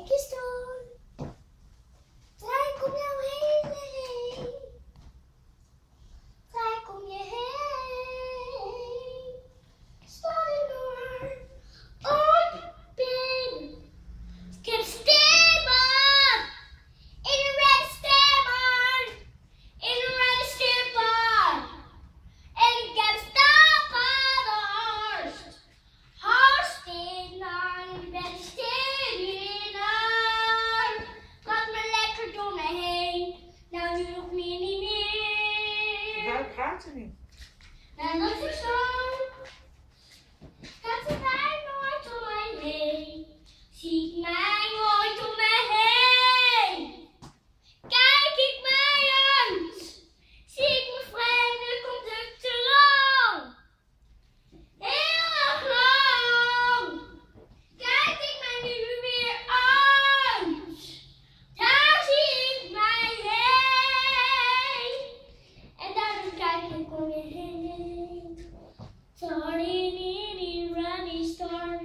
Aquí está Waar gaat Starting in a running star.